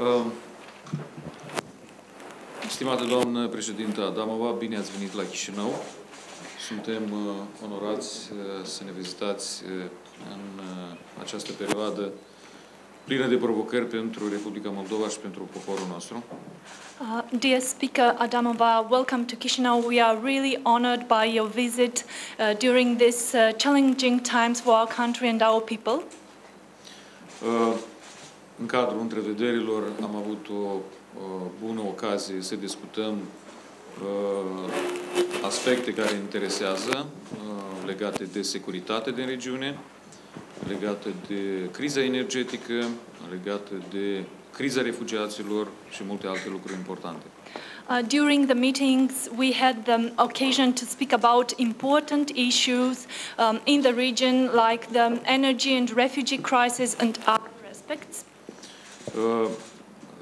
Uh, Stimată doamnă președintă Adamova, bine ați venit la Chișinău. Suntem uh, onorați uh, să ne vizitați uh, în uh, această perioadă plină de provocări pentru Republica Moldova și pentru poporul nostru. Uh, dear Speaker Adamova, welcome to Chisinau. We are really honored by your visit uh, during these uh, challenging times for our country and our people. Uh, În cadrul întrevederilor am avut o uh, bună ocazie să discutăm uh, aspecte care interesează uh, legate de securitate din regiune, legate de criza energetică, legate de criza refugiaților și multe alte lucruri importante. Uh, during the meetings, we had the occasion to speak about important issues um, in the region, like the energy and refugee crisis and other aspects. Uh,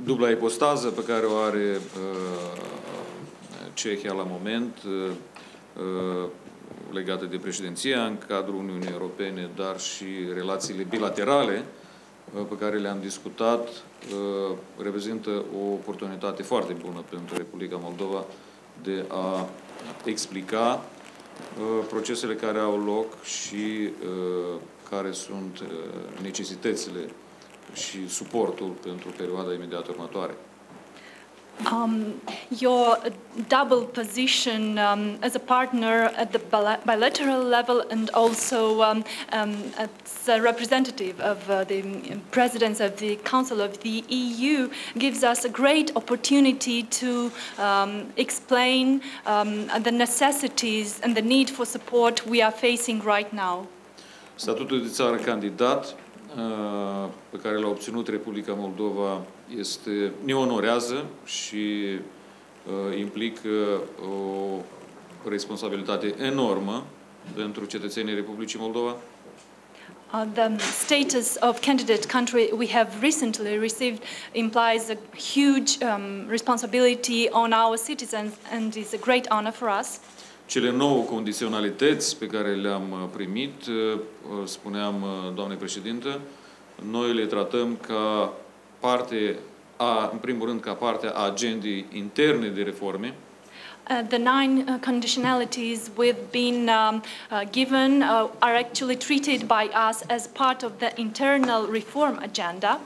Dubla ipostază pe care o are uh, Cehia la moment, uh, uh, legată de președinția în cadrul Uniunii Europene, dar și relațiile bilaterale uh, pe care le-am discutat, uh, reprezintă o oportunitate foarte bună pentru Republica Moldova de a explica uh, procesele care au loc și uh, care sunt uh, necesitățile și suportul pentru perioada imediat următoare. Um, your double position um, as a partner at the bilateral level and also um, um, as a representative of uh, the presidents of the Council of the EU gives us a great opportunity to um, explain um, the necessities and the need for support we are facing right now. Statutul de țară candidat pe care l-a obținut Republica Moldova este, ne onorează și uh, implică o responsabilitate enormă pentru cetățenii Republicii Moldova. Uh, the status of candidate country we have recently received implies a huge um, responsibility on our citizens and is a great honor for us. Cele nouă condiționalități pe care le-am uh, primit, uh, spuneam, uh, doamne președintă, noi le tratăm ca parte a, în primul rând, ca parte a agendei interne de reforme, Uh, the nine uh, conditionalities we've been um, uh, given uh, are actually treated by us as part of the internal reform agenda.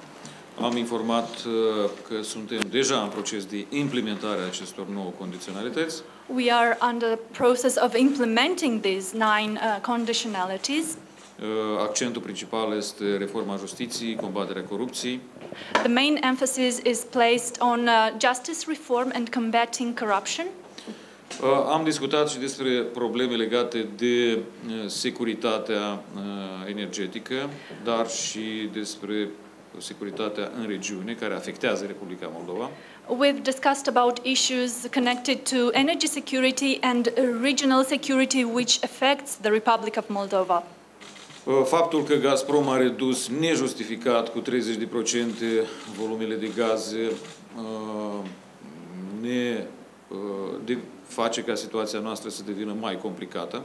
Am informat uh, că suntem deja în proces de implementare a acestor nouă condiționalități. We are under the process of implementing these nine uh, conditionalities. Uh, Accentul principal este reforma justiției, combaterea corupției, The main emphasis is placed on uh, justice reform and combating corruption. Uh, Am discutat și despre probleme legate de uh, securitatea uh, energetică, dar și despre securitatea în regiune, care afectează Republica Moldova. We've discussed about issues connected to energy security and uh, regional security, which affects the Republic of Moldova. Uh, Faptul că Gazprom a redus nejustificat cu 30% volumele de gaze uh, ne uh, de, face ca situația noastră să devină mai complicată.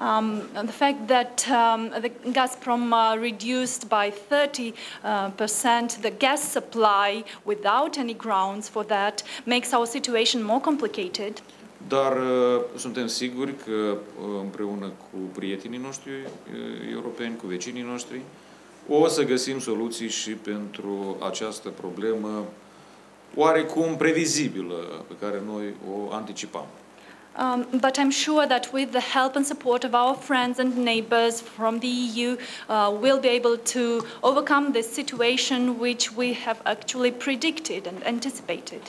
Um, the fact that um, the Gazprom uh, reduced by 30 uh, percent the gas supply without any grounds for that makes our situation more complicated. Dar uh, suntem siguri că uh, împreună cu prietenii noștri uh, europeni, cu vecinii noștri, o să găsim soluții și pentru această problemă oarecum previzibilă pe care noi o anticipam. Um, but I'm sure that with the help and support of our friends and neighbors from the EU, uh, we'll be able to overcome this situation which we have actually predicted and anticipated.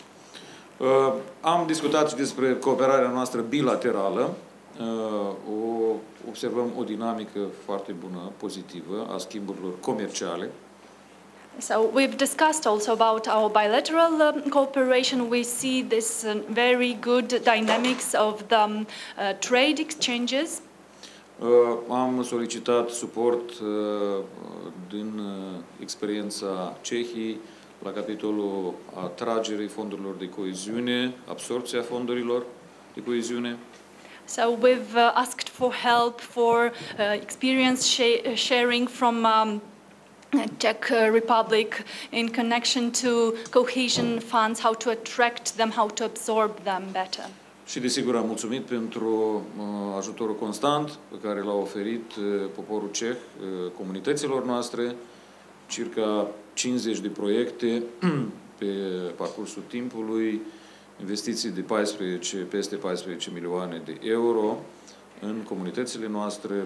Uh, am discutat și despre cooperarea noastră bilaterală. Uh, o, observăm o dinamică foarte bună, pozitivă, a schimburilor comerciale. So we've discussed also about our bilateral um, cooperation. We see this uh, very good dynamics of the um, uh, trade exchanges. Uh, am solicitat suport uh, din uh, experiența Cehiei la capitolul atragerii fondurilor de coeziune, absorpția fondurilor de coeziune. So we've uh, asked for help for uh, experience sha- sharing from um, uh, Czech uh, Republic in connection to cohesion funds, how to attract them, how to absorb them better. Și desigur am mulțumit pentru uh, ajutorul constant pe care l-a oferit uh, poporul ceh uh, comunităților noastre, circa 50 de proiecte pe parcursul timpului, investiții de 14, peste 14 milioane de euro în comunitățile noastre,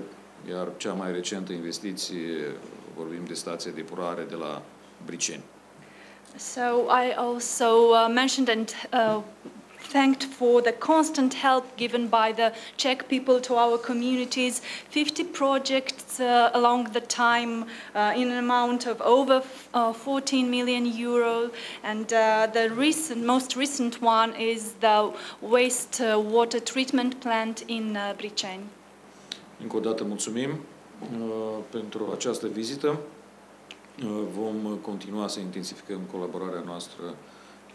iar cea mai recentă investiție, vorbim de stația de epurare de la Briceni. So I also uh, mentioned and uh, thanked for the constant help given by the Czech people to our communities. 50 projects uh, along the time uh, in an amount of over uh, 14 million euro. And uh, the recent, most recent one is the waste uh, treatment plant in uh, Briceni. Încă o dată mulțumim pentru această vizită. Uh, vom continua să intensificăm colaborarea noastră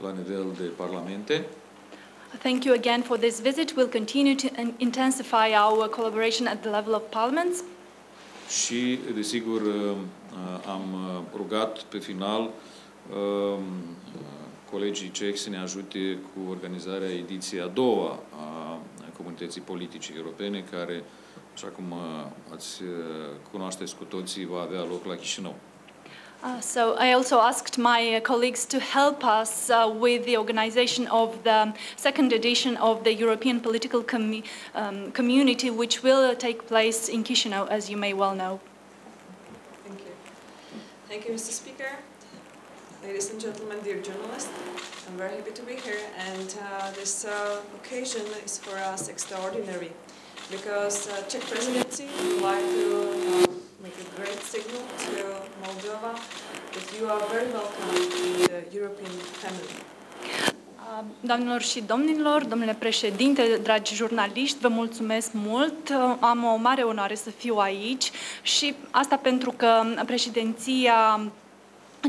la nivel de parlamente. Thank you again for this visit. We'll continue to in- intensify our collaboration at the level of parliaments. Și, desigur, uh, uh, am uh, rugat pe final uh, colegii cehi să ne ajute cu organizarea ediției a doua a comunității politice europene, care, așa cum uh, ați uh, cunoașteți cu toții, va avea loc la Chișinău. Uh, so I also asked my uh, colleagues to help us uh, with the organization of the second edition of the European Political commu- um, Community, which will take place in Chisinau, as you may well know. Thank you. Thank you, Mr. Speaker. Ladies and gentlemen, dear journalists, I'm very happy to be here and uh, this uh, occasion is for us extraordinary because uh, Czech presidency would like to uh, make a great signal to Moldova that you are very welcome in the European family. Uh, Doamnelor și domnilor, domnule președinte, dragi jurnaliști, vă mulțumesc mult. Uh, Am o mare onoare să fiu aici și asta pentru că președinția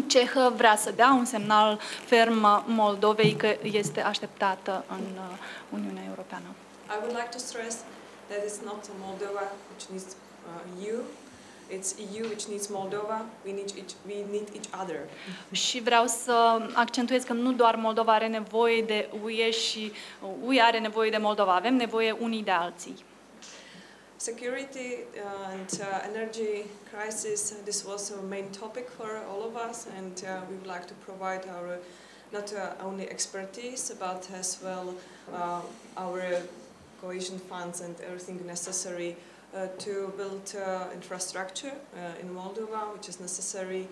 cehă vrea să dea un semnal ferm Moldovei că este așteptată în uh, Uniunea Europeană. I would like to stress that it's not Moldova which needs uh, you, it's EU which needs Moldova. We need each, we need each other. Și vreau să accentuez că nu doar Moldova are nevoie de UE și UE are nevoie de Moldova. Avem nevoie unii de alții. Security and uh, energy crisis, uh, this was a main topic for all of us and uh, we would like to provide our not uh, only expertise but as well uh, our cohesion funds and everything necessary uh, to build uh, infrastructure uh, in Moldova which is necessary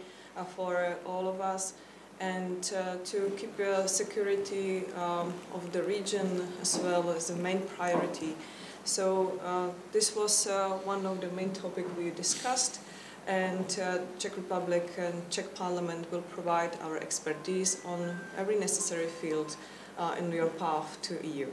for all of us and uh, to keep uh, security um, of the region as well as the main priority. So uh, this was one of the main topics we discussed and Czech Republic and Czech Parliament will provide our expertise on every necessary field in your path to EU.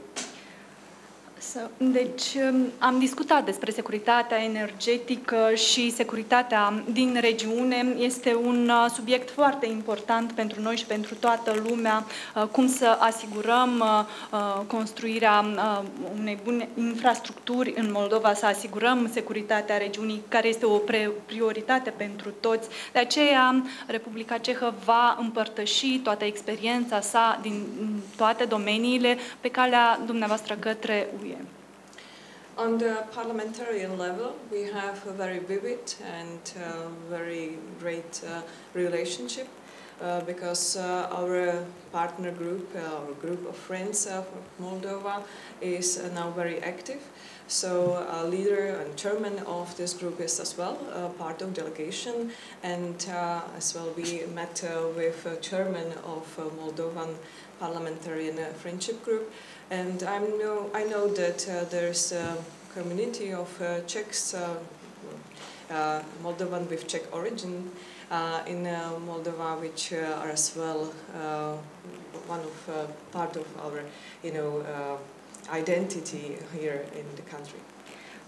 So, deci um, am discutat despre securitatea energetică și securitatea din regiune. Este un uh, subiect foarte important pentru noi și pentru toată lumea, uh, cum să asigurăm uh, uh, construirea uh, unei bune infrastructuri în Moldova, să asigurăm securitatea regiunii, care este o pre- prioritate pentru toți. De aceea, Republica Cehă va împărtăși toată experiența sa din mm, toate domeniile pe calea dumneavoastră către UE. On the parliamentarian level, we have a very vivid and uh, very great uh, relationship uh, because uh, our partner group, uh, our group of friends uh, from Moldova, is uh, now very active. So, uh, leader and chairman of this group is as well part of delegation, and as well we met with chairman of Moldovan Parliamentarian uh, Friendship Group, and I know I know that uh, there's a community of uh, Czechs, uh, uh Moldovan with Czech origin uh, in uh, Moldova, which are as well one of part of our, you know, identity here in the country.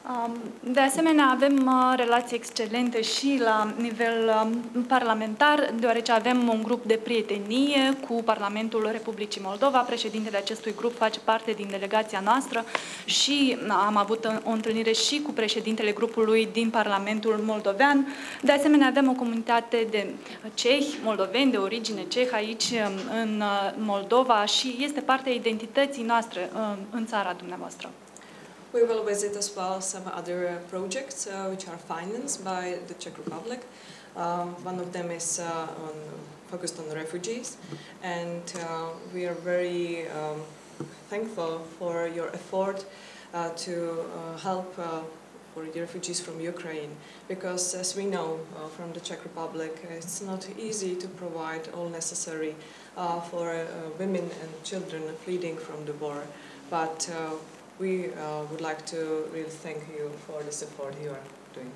Um, De asemenea, avem uh, relații excelente și la nivel um, parlamentar, deoarece avem un grup de prietenie cu Parlamentul Republicii Moldova. Președintele acestui grup face parte din delegația noastră și am avut o întâlnire și cu președintele grupului din Parlamentul Moldovean. De asemenea, avem o comunitate de cehi, moldoveni de origine ceh aici um, în uh, Moldova și este parte a identității noastre uh, în țara dumneavoastră. We will visit as well some other uh, projects uh, which are financed by the Czech Republic. Um, one of them is uh, on, focused on refugees, and uh, we are very um, thankful for your effort uh, to uh, help for the refugees from Ukraine, because as we know from the Czech Republic, it's not easy to provide all necessary for women and children fleeing from the war. But we uh, would like to really thank you for the support you are doing.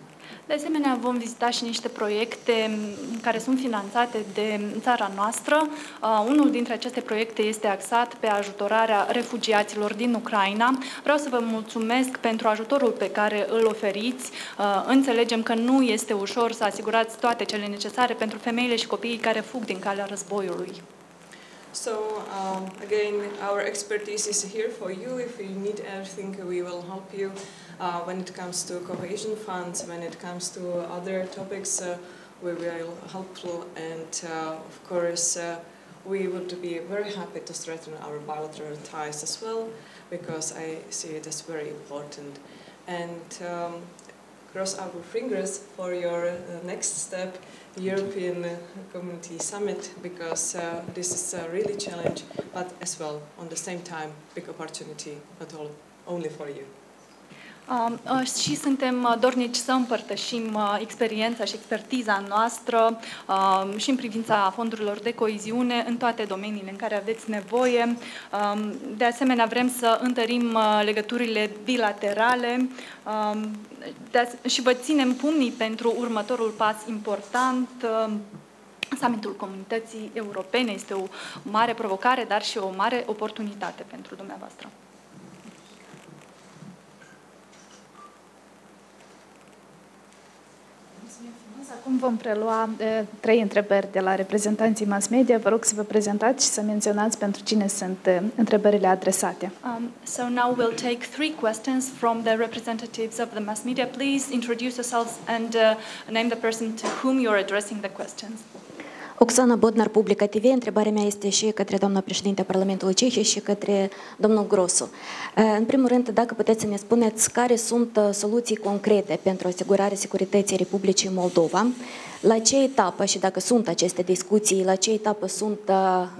De asemenea, vom vizita și niște proiecte care sunt finanțate de țara noastră. Uh, unul dintre aceste proiecte este axat pe ajutorarea refugiaților din Ucraina. Vreau să vă mulțumesc pentru ajutorul pe care îl oferiți. Uh, înțelegem că nu este ușor să asigurați toate cele necesare pentru femeile și copiii care fug din calea războiului. So um, again, our expertise is here for you. If you need anything, we will help you. Uh, when it comes to cohesion funds, when it comes to other topics, uh, we will help you. And uh, of course, uh, we would be very happy to strengthen our bilateral ties as well, because I see it as very important. And um, cross our fingers for your uh, next step European Community Summit because uh, this is a really challenge, but as well, on the same time, big opportunity, not all, only for you. Um, uh, și suntem uh, dornici să împărtășim uh, experiența și expertiza noastră uh, și în privința fondurilor de coeziune în toate domeniile în care aveți nevoie. Um, de asemenea, vrem să întărim uh, legăturile bilaterale um, și vă ținem pumnii pentru următorul pas important. Uh, Summitul Comunității Europene este o mare provocare, dar și o mare oportunitate pentru dumneavoastră. Acum vom prelua trei întrebări de la reprezentanții mass media. Vă rog să vă prezentați și să menționați pentru cine sunt întrebările adresate. Um, so now we'll take three questions from the representatives of the mass media. Please introduce yourselves and uh, name the person to whom you're addressing the questions. Oxana Bodnar, Publica TV. Întrebarea mea este și către doamna președinte a Parlamentului Cehiei și către domnul Grosu. În primul rând, dacă puteți să ne spuneți care sunt soluții concrete pentru asigurarea securității Republicii Moldova, la ce etapă și dacă sunt aceste discuții, la ce etapă sunt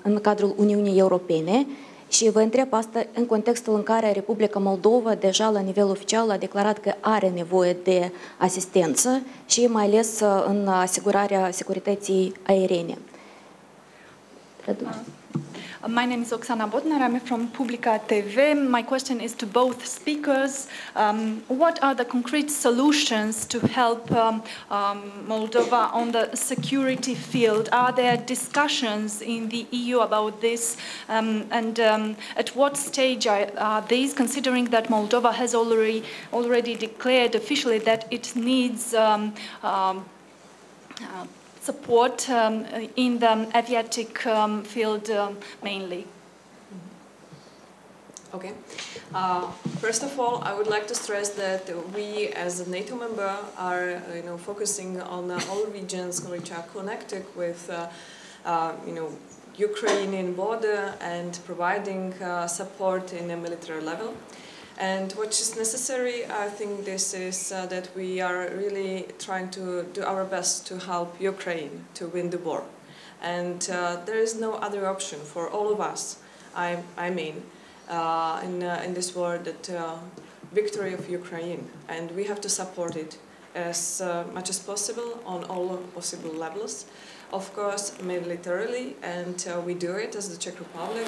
în cadrul Uniunii Europene și vă întreb asta în contextul în care Republica Moldova deja la nivel oficial a declarat că are nevoie de asistență și mai ales în asigurarea securității aeriene. Traduc. My name is Oksana Bodnar. I'm from Publica TV. My question is to both speakers. Um, what are the concrete solutions to help um, um, Moldova on the security field? Are there discussions in the EU about this? Um, and um, at what stage are, are, these, considering that Moldova has already, already declared officially that it needs um, uh, support um, in the aviatic um, field um, mainly. Okay. Uh, first of all, I would like to stress that we, as a NATO member, are uh, you know focusing on uh, all regions which are connected with uh, uh, you know Ukrainian border and providing uh, support in a military level. And what is necessary, I think this is uh, that we are really trying to do our best to help Ukraine to win the war. And uh, there is no other option for all of us, I, I mean, uh, in, uh, in this war that uh, victory of Ukraine. And we have to support it as uh, much as possible on all possible levels. Of course, militarily, and we do it as the Czech Republic.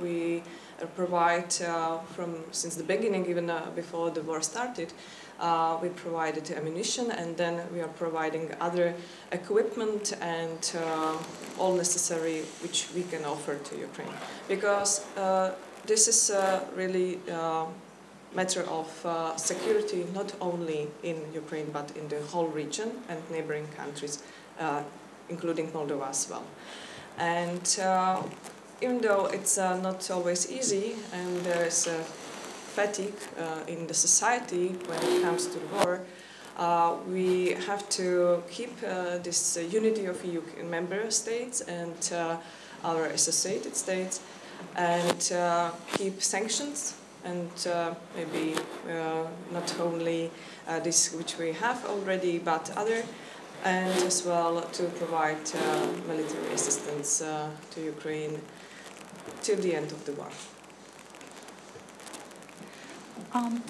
we provide uh, from since the beginning, even uh, before the war started, uh, we provided ammunition and then we are providing other equipment and uh, all necessary which we can offer to Ukraine. Because uh, this is really matter of uh, security not only in Ukraine but in the whole region and neighboring countries, uh, including Moldova as well. And uh, even though it's uh, not always easy and there is a fatigue uh, in the society when it comes to the war, uh, we have to keep this unity of EU member states and our associated states and keep sanctions and uh, maybe uh, not only uh, this which we have already, but other, and as well to provide military assistance to Ukraine till the end of the war. Um.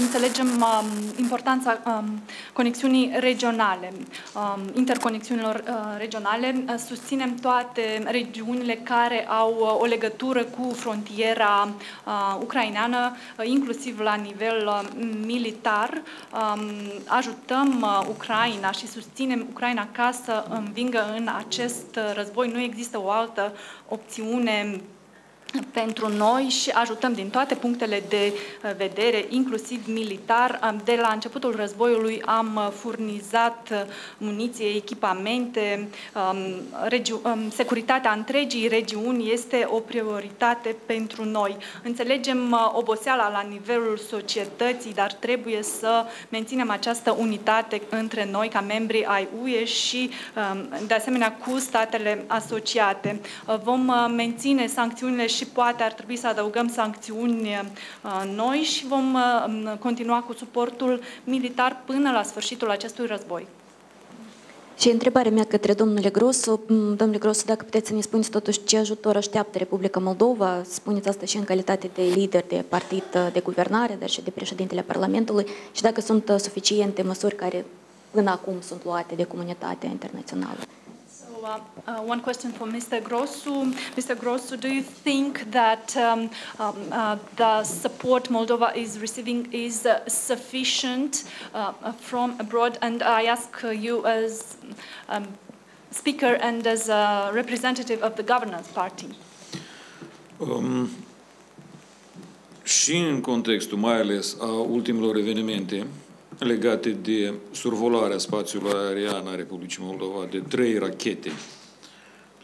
Înțelegem um, importanța um, conexiunii regionale, um, interconexiunilor uh, regionale. Uh, susținem toate regiunile care au uh, o legătură cu frontiera uh, ucraineană, uh, inclusiv la nivel uh, militar. Um, ajutăm uh, Ucraina și susținem Ucraina ca să învingă în acest război. Nu există o altă opțiune pentru noi și ajutăm din toate punctele de uh, vedere, inclusiv militar. De la începutul războiului am uh, furnizat uh, muniție, echipamente, um, um, securitatea întregii regiuni este o prioritate pentru noi. Înțelegem oboseala la nivelul societății, dar trebuie să menținem această unitate între noi ca membri ai UE și um, de asemenea cu statele asociate. Vom menține sancțiunile și și poate ar trebui să adăugăm sancțiuni uh, noi și vom uh, continua cu suportul militar până la sfârșitul acestui război. Și întrebarea mea către domnule Grosu, domnule Grosu, dacă puteți să ne spuneți totuși ce ajutor așteaptă Republica Moldova, spuneți asta și în calitate de lider de partid de guvernare, dar și de președintele Parlamentului, și dacă sunt suficiente măsuri care până acum sunt luate de comunitatea internațională. Uh, uh, one question for Mr. Grossu. Mr. Grossu, do you think that um, um, uh, the support Moldova is receiving is uh, sufficient uh, from abroad? And I ask you as um, speaker and as a representative of the governance party. Um, și în contextul mai ales a ultimelor evenimente, legate de survolarea spațiului aerian a Republicii Moldova de trei rachete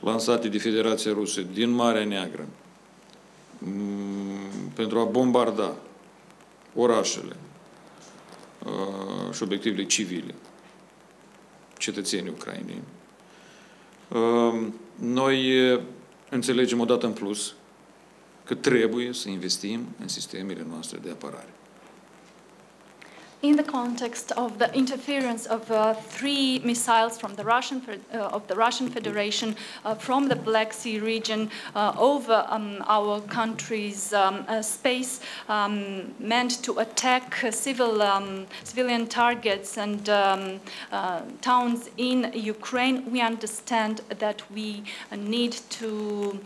lansate de Federația Rusă din Marea Neagră mm, pentru a bombarda orașele uh, și obiectivele civile cetățenii ucraineni. Uh, noi uh, înțelegem odată în plus că trebuie să investim în sistemele noastre de apărare. In the context of the interference of uh, three missiles from the Russian uh, of the Russian Federation uh, from the Black Sea region uh, over um, our country's um, uh, space, um, meant to attack civil um, civilian targets and um, uh, towns in Ukraine, we understand that we need to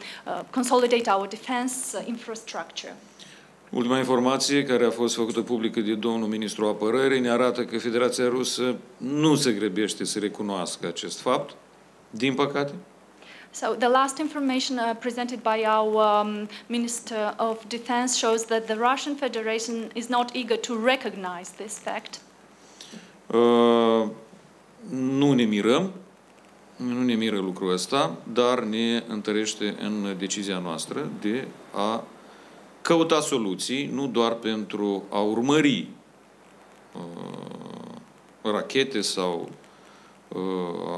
consolidate our defense infrastructure. Ultima informație care a fost făcută publică de domnul ministru apărării ne arată că Federația Rusă nu se grăbește să recunoască acest fapt, din păcate. So the last information uh, presented by our um, Minister of Defense shows that the Russian Federation is not eager to recognize this fact. Uh, nu ne mirăm, nu ne miră lucrul ăsta, dar ne întărește în decizia noastră de a căuta soluții, nu doar pentru a urmări uh, rachete sau uh,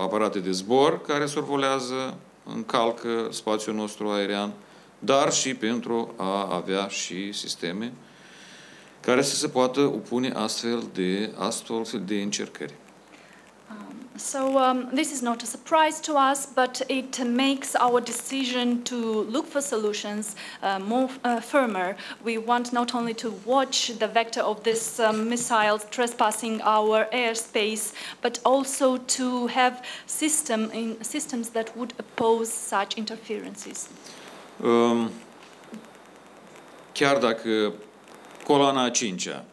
aparate de zbor care survolează, încalcă spațiul nostru aerian, dar și pentru a avea și sisteme care să se poată opune astfel de, astfel de încercări. So um, this is not a surprise to us, but it makes our decision to look for solutions uh, more uh, firmer. We want not only to watch the vector of this um, missile trespassing our airspace, but also to have system in, systems that would oppose such interferences. Um, chiar dacă coloana a cincea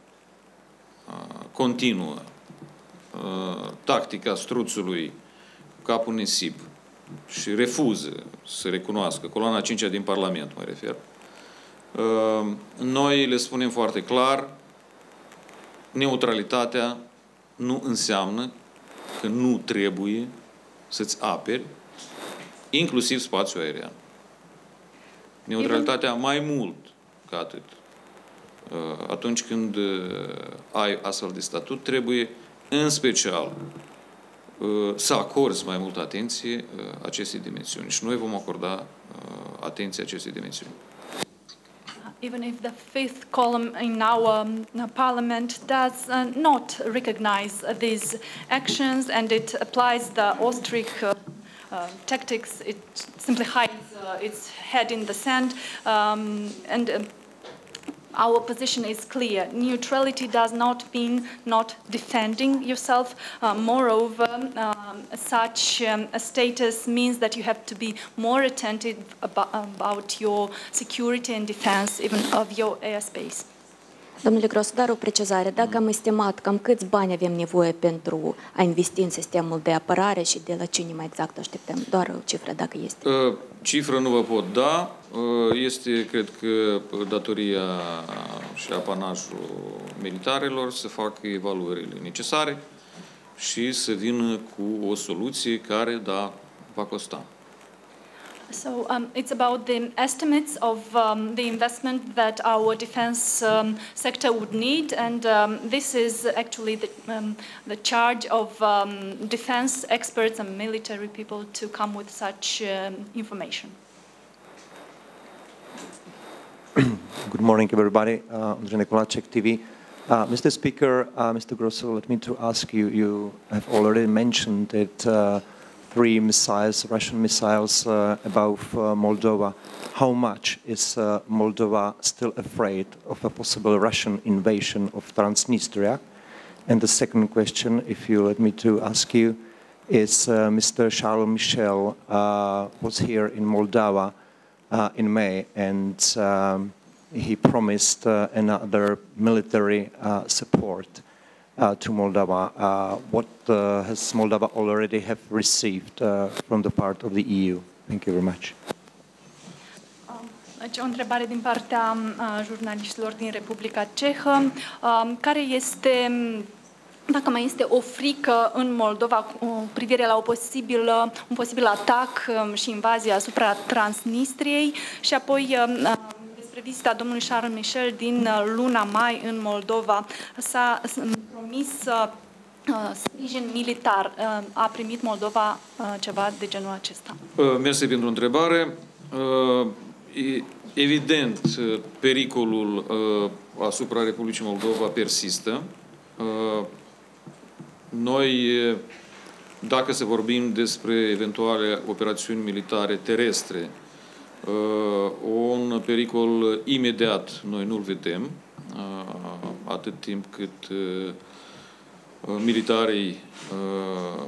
uh, continuă Uh, tactica struțului cu capul nisip și refuză să recunoască, coloana 5 din Parlament mă refer, Uh, noi le spunem foarte clar, neutralitatea nu înseamnă că nu trebuie să-ți aperi inclusiv spațiul aerian. Neutralitatea mai mult ca atât. Uh, atunci când uh, ai astfel de statut, trebuie în special uh, să acorzi mai multă atenție acestei dimensiuni. Și noi vom acorda atenție acestei dimensiuni. even if the fifth column in our um, parliament does uh, not recognize uh, these actions and it applies the Austric uh, uh, tactics, it simply hides uh, its head in the sand um, and uh, our position is clear. Neutrality does not mean not defending yourself. Uh, moreover, um, such um, a status means that you have to be more attentive about, about your security and defense, even of your airspace. Domnule Gros, dar o precizare. Dacă am estimat cam câți bani avem nevoie pentru a investi în sistemul de apărare și de la cine mai exact așteptăm? Doar o cifră, dacă este. Uh, cifră nu vă pot da. Uh, este, cred că, datoria și apanajul militarilor să facă evaluările necesare și să vină cu o soluție care, da, va costa. So um, it's about the estimates of um, the investment that our defense um, sector would need, and um, this is actually the, um, the charge of um, defense experts and military people to come with such information. Good morning, everybody. Uh, Nikolacek, TV. Uh, Mr. Speaker, uh, Mr. Grosso, let me to ask you, you have already mentioned that uh, three missiles, Russian missiles uh, above uh, Moldova. How much is uh, Moldova still afraid of a possible Russian invasion of Transnistria? And the second question, if you let me to ask you, is uh, Mr. Charles Michel uh, was here in Moldova uh, in May and um, he promised another military support to Moldova. Uh, what uh, has Moldova already have received uh, from the part of the EU? Thank you very much. Aici o întrebare din partea uh, jurnaliștilor din Republica Cehă. Uh, care este dacă mai este o frică în Moldova cu privire la o posibilă, un posibil atac um, și invazie asupra Transnistriei și apoi um, despre vizita domnului Charles Michel din uh, luna mai în Moldova. S-a promis uh, uh, sprijin militar. A primit Moldova ceva de genul acesta? Mersi pentru întrebare. Evident, pericolul asupra Republicii Moldova persistă. Noi, dacă să vorbim despre eventuale operațiuni militare terestre Uh, un pericol imediat noi nu-l vedem, uh, atât timp cât uh, militarii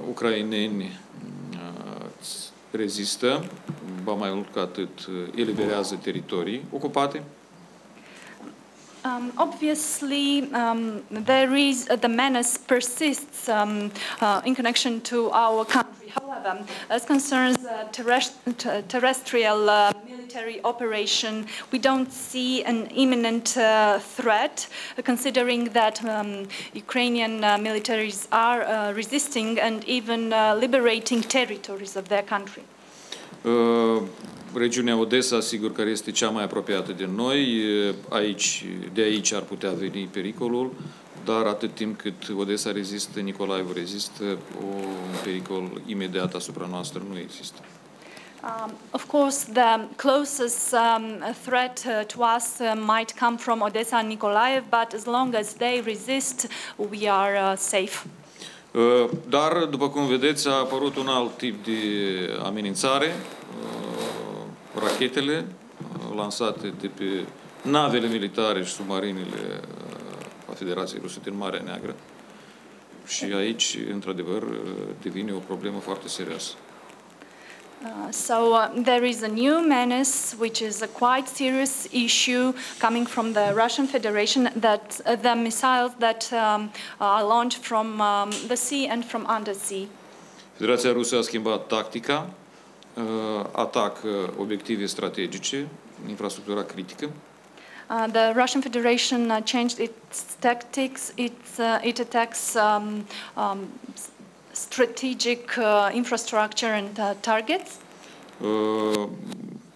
ucraineni rezistă, ba mai mult ca atât eliberează teritorii ocupate. Um, obviously, um, there is uh, the menace persists um, uh, in connection to our country. However, as concerns uh, terrest terrestrial uh, military operation, we don't see an imminent uh, threat, considering that um, Ukrainian uh, militaries are resisting and even liberating territories of their country. regiunea Odessa, sigur, care este cea mai apropiată de noi, aici, de aici ar putea veni pericolul, dar atât timp cât Odessa rezistă, Nicolaev rezistă, un pericol imediat asupra noastră nu există. Um, of course, the closest um, threat uh, to us uh, might come from Odessa and Nikolaev, but as long as they resist, we are uh, safe. Uh, dar, după cum vedeți, a apărut un alt tip de amenințare, rachetele uh, lansate de pe navele militare și submarinele uh, a Federației Ruse din Marea Neagră. Și aici, într-adevăr, uh, devine o problemă foarte serioasă. Uh, so uh, there is a new menace, which is a quite serious issue coming from the Russian Federation, that uh, the missiles that um, are launched from um, the sea and from undersea. Federația Rusă a schimbat tactica Uh, atacă obiective strategice, infrastructura critică. Uh, the Russian Federation uh, changed its tactics. It, uh, it attacks um, um, s- strategic uh, infrastructure and uh, targets. Uh,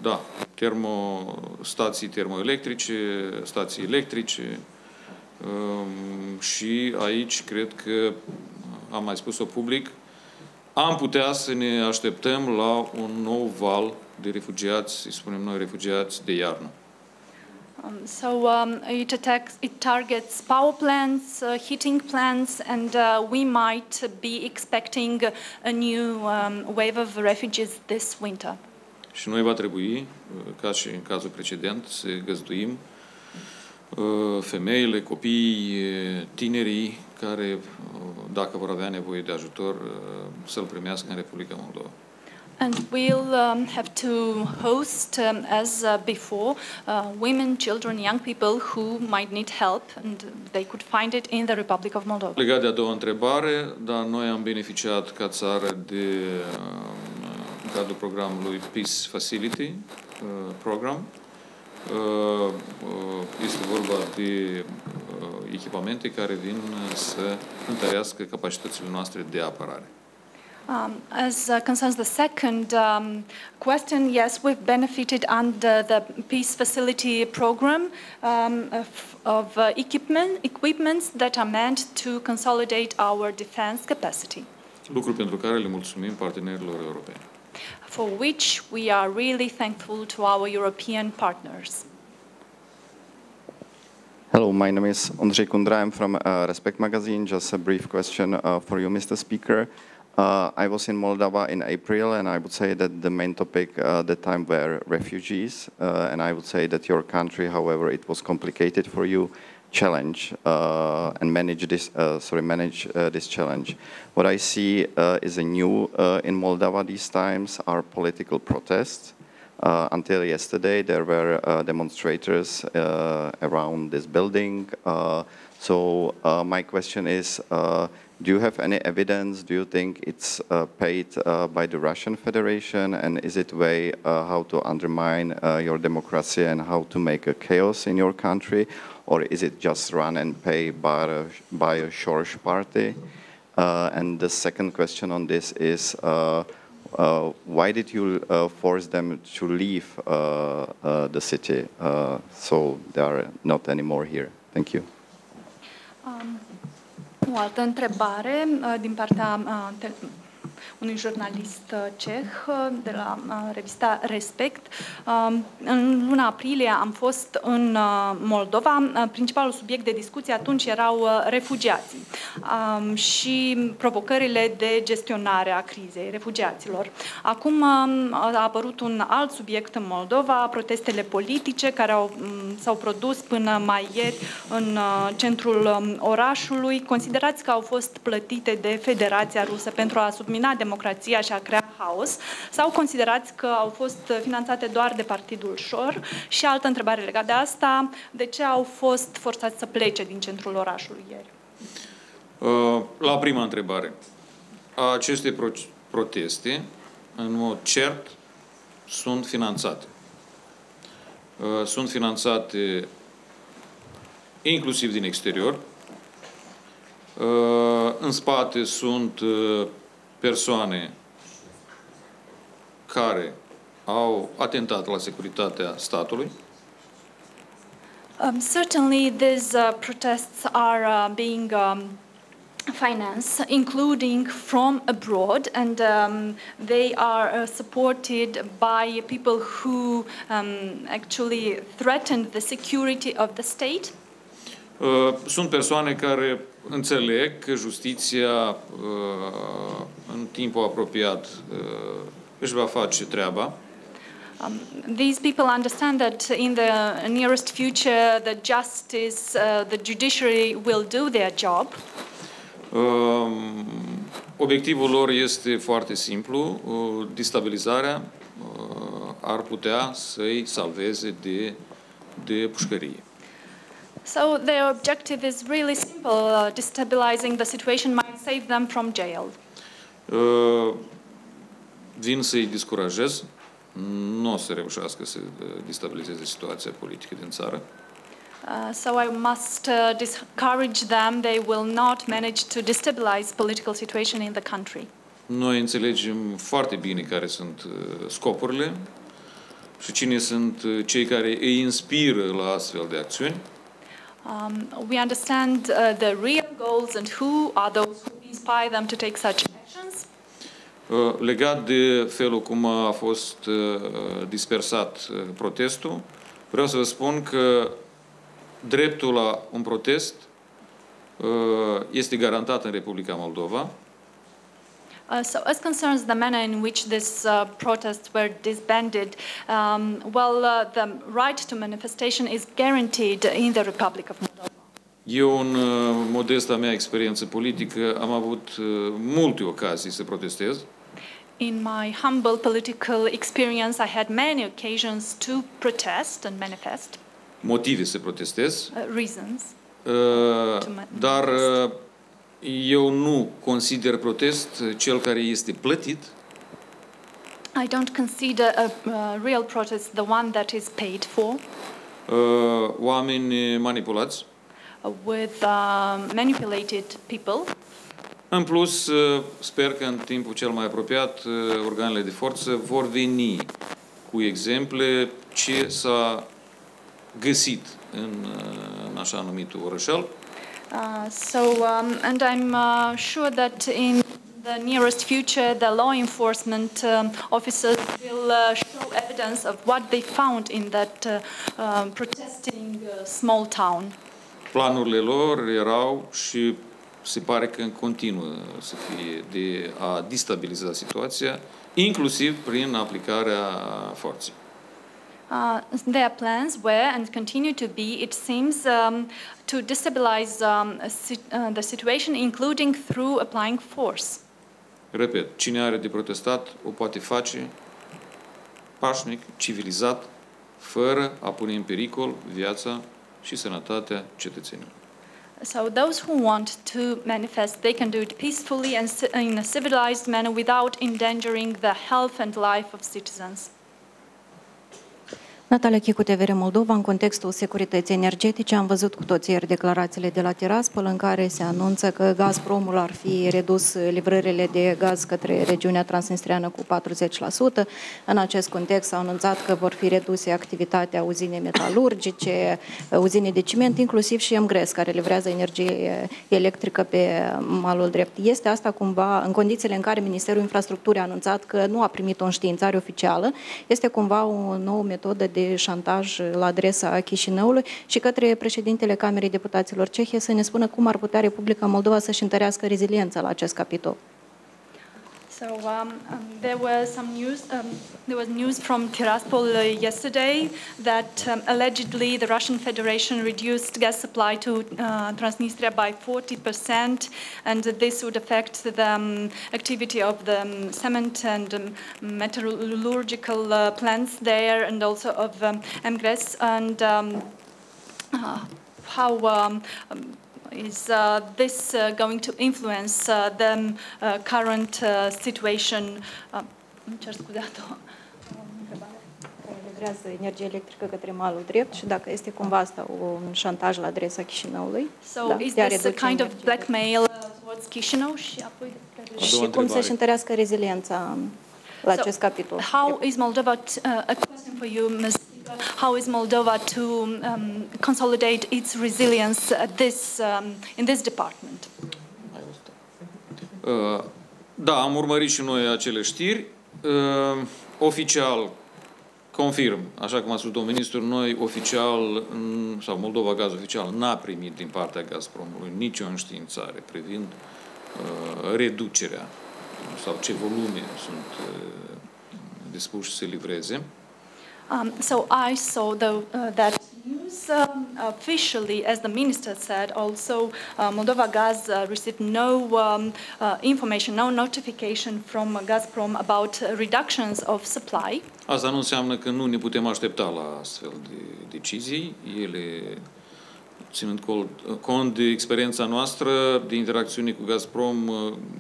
Da, termo, stații termoelectrice, stații electrice um, și aici cred că, am mai spus-o public, am putea să ne așteptăm la un nou val de refugiați, să spunem noi, refugiați de iarnă. Um, so um, it attacks, it targets power plants, uh, heating plants, and uh, we might be expecting a new um, wave of refugees this winter. Și noi va trebui, uh, ca și în cazul precedent, să găzduim uh, femeile, copiii, uh, tinerii care, uh, dacă vor avea nevoie de ajutor, uh, să-l primească în Republica Moldova. And we'll um, have to host, um, as uh, before, uh, women, children, young people who might need help, and they could find it in the Republic of Moldova. Legat de a doua întrebare, dar noi am beneficiat ca țară de uh, în cadrul programului Peace Facility uh, program. Uh, uh, Este vorba de uh, echipamente care vin uh, să întărească capacitățile noastre de apărare. Um, as uh, concerns the second um, question, yes, we've benefited under the Peace Facility program um, of, of uh, equipment, equipments that are meant to consolidate our defense capacity, Lucru pentru care le mulțumim partenerilor europeni. for which we are really thankful to our European partners. Hello, my name is Ondřej Kundra. I'm from uh, Respect magazine. Just a brief question uh, for you, Mr. Speaker. Uh, I was in Moldova in April, and I would say that the main topic uh, at the time were refugees. Uh, and I would say that your country, however, it was complicated for you challenge uh, and manage this. Uh, sorry, manage uh, this challenge. What I see is a new in Moldova these times are political protests. Until yesterday, there were demonstrators around this building. So my question is, do you have any evidence? Do you think it's uh, paid uh, by the Russian Federation? And is it way uh, how to undermine uh, your democracy and how to make a chaos in your country? Or is it just run and pay by a, by a Soros party? Uh, and the second question on this is, uh, why did you force them to leave the city so they are not anymore here? Thank you. Um, o altă întrebare uh, din partea uh, te- unui jurnalist uh, ceh uh, de la uh, revista Respect. Um, În luna aprilie am fost în uh, Moldova. Uh, Principalul subiect de discuție atunci erau uh, refugiații um, și provocările de gestionare a crizei refugiaților. Acum um, a apărut un alt subiect în Moldova, protestele politice care au, m, s-au produs până mai ieri în uh, centrul um, orașului. Considerați că au fost plătite de Federația Rusă pentru a submina democrația și a crea haos sau considerați că au fost finanțate doar de Partidul Șor? Și altă întrebare legată de asta, de ce au fost forțați să plece din centrul orașului ieri? Uh, La prima întrebare, aceste pro- proteste, în mod cert, sunt finanțate. Uh, Sunt finanțate inclusiv din exterior. Uh, În spate sunt uh, persoane care au atentat la securitatea statului. Um, certainly, these uh, protests are uh, being um, financed, including from abroad, and um, they are uh, supported by people who um, actually threatened the security of the state. Uh, Sunt persoane care înțeleg că justiția uh, în timpul apropiat uh, își va face treaba Um, these people understand that in the nearest future, the justice, uh, the judiciary will do their job. Um, Obiectivul lor este foarte simplu, uh, destabilizarea uh, ar putea să-i salveze de, de pușcărie. So their objective is really simple: uh, destabilizing the situation might save them from jail. Uh, Vin să-i descurajez, nu o să reușească să uh, destabilizeze situația politică din țară. Uh, so I must uh, discourage them. They will not manage to destabilize political situation in the country. Noi înțelegem foarte bine care sunt uh, scopurile și cine sunt uh, cei care îi inspiră la astfel de acțiuni. Um, we understand uh, the real goals and who are those who inspire them to take such actions. Uh, Legat de felul cum a fost uh, dispersat uh, protestul, vreau să vă spun că dreptul la un protest uh, este garantat în Republica Moldova. Uh, so, as concerns the manner in which these uh, protests were disbanded, um, well, uh, the right to manifestation is guaranteed in the Republic of Moldova. Eu, în uh, modesta mea experiență politică, am avut uh, multe ocazii să protestez. In my humble political experience, I had many occasions to protest and manifest motive să protestez, reasons. dar eu nu consider protest cel care este plătit, I don't consider a uh, real protest the one that is paid for uh, oameni manipulați. uh, with uh, manipulated people. În plus, uh, sper că în timpul cel mai apropiat, uh, organele de forță vor veni cu exemple ce s-a găsit în, uh, în așa numitul orășel. Uh, so, um, and I'm uh, sure that in the nearest future, the law enforcement um, officers will uh, show evidence of what they found in that uh, um, protesting uh, small town. Planurile lor erau și se pare că continuă să fie de a destabiliza situația, inclusiv prin aplicarea forței. Uh, their plans were and continue to be, it seems, um, to destabilize um, sit- uh, the situation, including through applying force. Repet, cine are de protestat o poate face pașnic, civilizat, fără a pune în pericol viața și sănătatea cetățenilor. So those who want to manifest, they can do it peacefully and in a civilized manner without endangering the health and life of citizens. Natalia Chicu, TVR Moldova, în contextul securității energetice, am văzut cu toții ieri declarațiile de la Tiraspol în care se anunță că Gazpromul ar fi redus livrările de gaz către regiunea transnistriană cu 40%. În acest context s-a anunțat că vor fi reduse activitatea uzinei metalurgice, uzine de ciment, inclusiv și MGRES, care livrează energie electrică pe malul drept. Este asta cumva, în condițiile în care Ministerul Infrastructurii a anunțat că nu a primit o înștiințare oficială, este cumva o nouă metodă de șantaj la adresa Chișinăului și către președintele Camerei Deputaților Cehe să ne spună cum ar putea Republica Moldova să-și întărească reziliența la acest capitol. So um, um, there were some news. Um, there was news from Tiraspol uh, yesterday that um, allegedly the Russian Federation reduced gas supply to uh, Transnistria by 40%, and this would affect the um, activity of the um, cement and metallurgical uh, plants there, and also of um, MGRES, and uh, how. Um, um, is uh, this uh, going to influence uh, the uh, current uh, situation? Uh, îmi cer scuze, a doua întrebare. Care livrează energie electrică către malul drept și dacă este cumva asta un șantaj la adresa Chișinăului. So da, is de a this a reduce kind of energia. blackmail uh, towards Chișinău? Și apoi A doua Și cum întrebare. să-și întărească reziliența la So, acest capitol. How is Moldova, t- uh, a question for you, Ms. Speaker. How is Moldova to um, consolidate its resilience at this, um, in this department? Uh, Da, am urmărit și noi acele știri. Uh, Oficial, confirm, așa cum a spus domnul ministru, noi oficial, mm, sau Moldova Gaz oficial, n-a primit din partea Gazpromului nicio înștiințare privind uh, reducerea sau ce volume sunt uh, dispuși să livreze. Um, so I saw the, uh, that news um, officially, as the minister said. Also, uh, Moldova Gaz uh, received no um, uh, information, no notification from Gazprom about uh, reductions of supply. Asta nu înseamnă că nu ne putem aștepta la astfel de decizii. Ele, ținând cont, cont de experiența noastră de interacțiune cu Gazprom,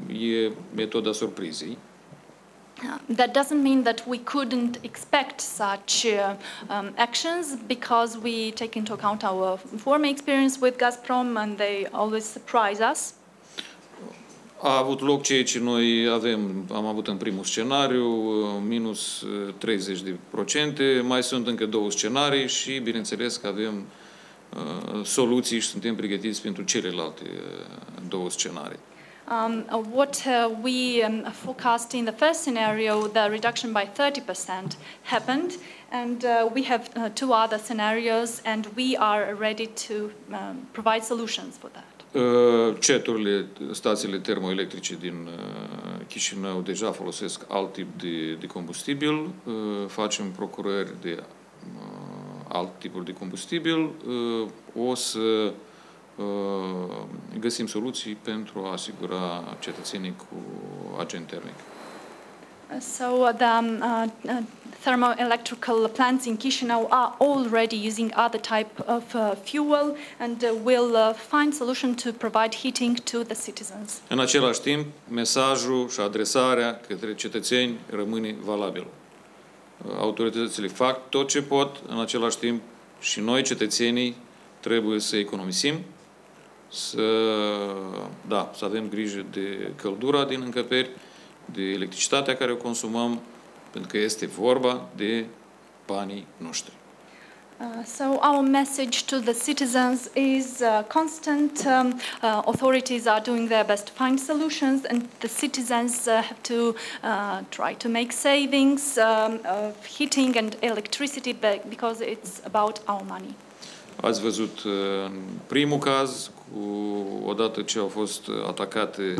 e metoda surprizei. Uh, that doesn't mean that we couldn't expect such uh, um, actions because we take into account our former experience with Gazprom and they always surprise us. A avut loc ceea ce noi avem, am avut în primul scenariu, uh, minus uh, 30 de procente, mai sunt încă două scenarii și bineînțeles că avem uh, soluții și suntem pregătiți pentru celelalte uh, două scenarii. Um, uh, what uh, we um, forecast in the first scenario, the reduction by 30% happened, and uh, we have uh, two other scenarios, and we are ready to um, provide solutions for that. Uh, Ceturile, stațiile termoelectrice din uh, Chișinău deja folosesc alt tip de, de combustibil, uh, facem procurări de alt tipuri de combustibil, o să găsim soluții pentru a asigura cetățenii cu agent termic. So uh, the um, uh, uh, thermoelectrical plants in Chisinau are already using other type of uh, fuel and uh, will uh, find solution to provide heating to the citizens. În același timp, mesajul și adresarea către cetățeni rămâne valabil. Autoritățile fac tot ce pot, în același timp și noi, cetățenii, trebuie să economisim, să, da, să avem grijă de căldura din încăperi, de electricitatea care o consumăm, pentru că este vorba de banii noștri. Uh, so our message to the citizens is uh, constant. Um, uh, authorities are doing their best to find solutions, and the citizens uh, have to uh, try to make savings um, of heating and electricity because it's about our money. Ați văzut uh, în primul caz, cu, odată ce au fost atacate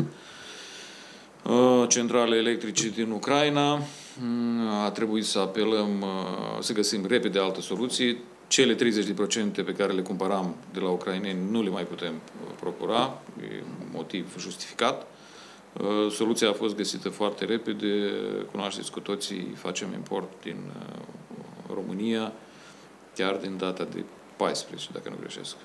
uh, centrale electrice din Ucraina, mm, a trebuit să apelăm, uh, să găsim repede altă soluție. Cele 30% pe care le cumpăram de la ucraineni nu le mai putem procura, e motiv justificat. Soluția a fost găsită foarte repede, cunoașteți cu toții, facem import din România, chiar din data de 14, dacă nu greșesc.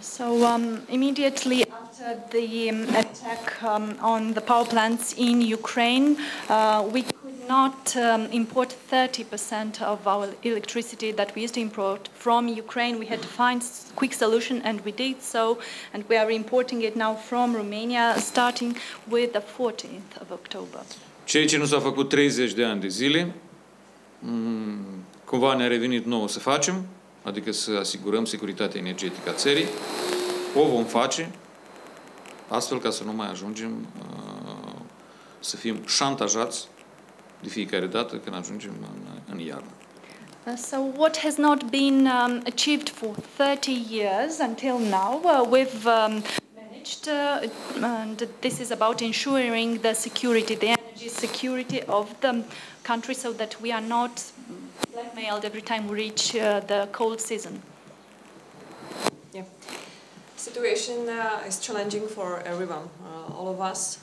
So um, immediately after the um, attack um, on the power plants in Ukraine, uh, we could not um, import 30% of our electricity that we used to import from Ukraine. We had to find a quick solution, and we did so. And we are importing it now from Romania, starting with the 14th of October. Ceea ce nu s-a făcut 30 de ani de zile, mm, cumva ne-a revenit nouă să facem, adică să asigurăm securitatea energetică a țării, o vom face astfel ca să nu mai ajungem uh, să fim șantajați de fiecare dată când ajungem în, în iarnă. Uh, so what has not been um, achieved for 30 years until now, uh, we've um, managed, uh, and this is about ensuring the security, the energy security of the country so that we are not blackmailed every time we reach uh, the cold season. Yeah. Situation uh, is challenging for everyone, uh, all of us.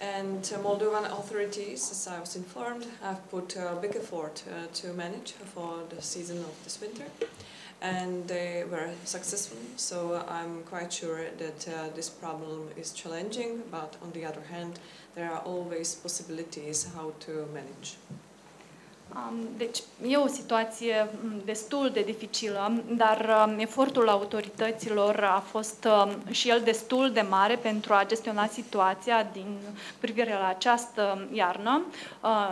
And uh, Moldovan authorities, as I was informed, have put a big effort uh, to manage for the season of this winter. And they were successful, so I'm quite sure that this problem is challenging, but on the other hand, there are always possibilities how to manage. Deci e o situație destul de dificilă, dar efortul autorităților a fost și el destul de mare pentru a gestiona situația din privire la această iarnă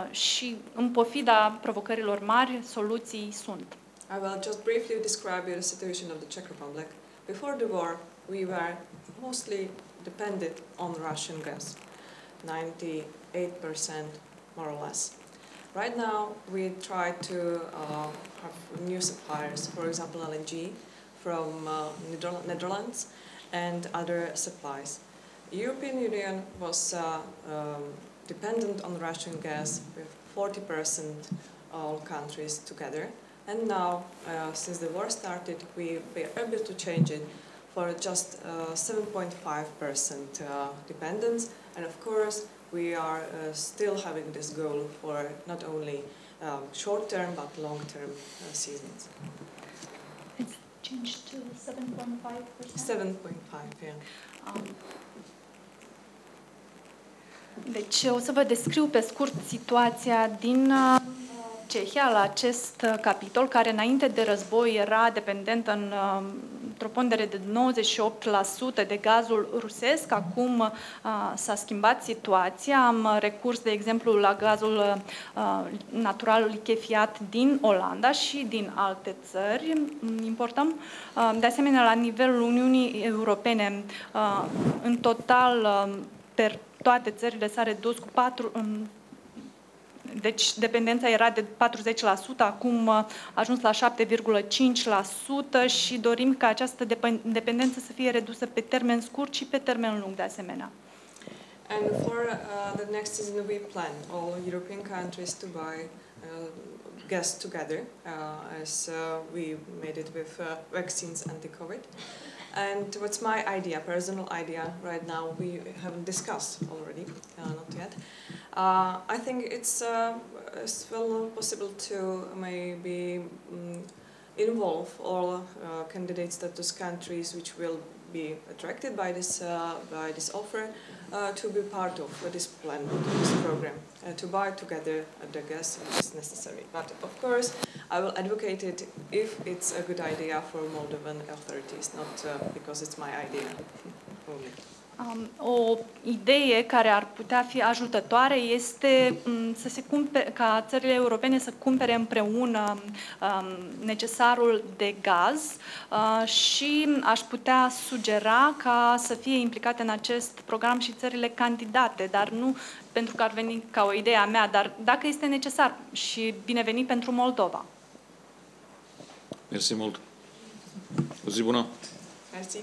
și în pofida provocărilor mari, soluții sunt. I will just briefly describe you the situation of the Czech Republic. Before the war, we were mostly dependent on Russian gas, 98% more or less. Right now, we try to uh, have new suppliers, for example, LNG from uh, Netherlands and other supplies. European Union was uh, um, dependent on Russian gas with 40% all countries together. And now, uh, since the war started, we were able to change it for just 7.5% uh, dependence. And of course, we are uh, still having this goal for not only um, short-term but long-term uh, seasons. It's changed to 7.5%? 7.5, yeah. Um, Deci o să vă descriu pe scurt situația din uh, Cehia la acest uh, capitol, care înainte de război era dependentă în, uh, într-o pondere de 98% de gazul rusesc. Acum s-a schimbat situația. Am recurs, de exemplu, la gazul natural lichefiat din Olanda și din alte țări. Importăm, de asemenea, la nivelul Uniunii Europene, în total, per toate țările s-a redus cu 4, deci dependența era de 40%, acum a ajuns la 7,5% și dorim ca această dependență să fie redusă pe termen scurt și pe termen lung de asemenea. And for uh, the next season we plan all European countries to buy uh, gas together uh, as uh, we made it with uh, vaccines anti-COVID. And what's my idea, personal idea right now, we haven't discussed already, uh, not yet. Uh, I think it's uh, as well possible to maybe um, involve all uh, candidate status countries which will be attracted by this, uh, by this offer uh, to be part of this plan, this program, uh, to buy together the gas if it's necessary. But of course, I will advocate it if it's a good idea for Moldovan authorities, not because it's my idea only. Um, o idee care ar putea fi ajutătoare este um, să se cumpere, ca țările europene să cumpere împreună um, necesarul de gaz uh, și aș putea sugera ca să fie implicate în acest program și țările candidate, dar nu pentru că ar veni ca o idee a mea, dar dacă este necesar și binevenit pentru Moldova. Mersi mult. O zi bună. Mersi.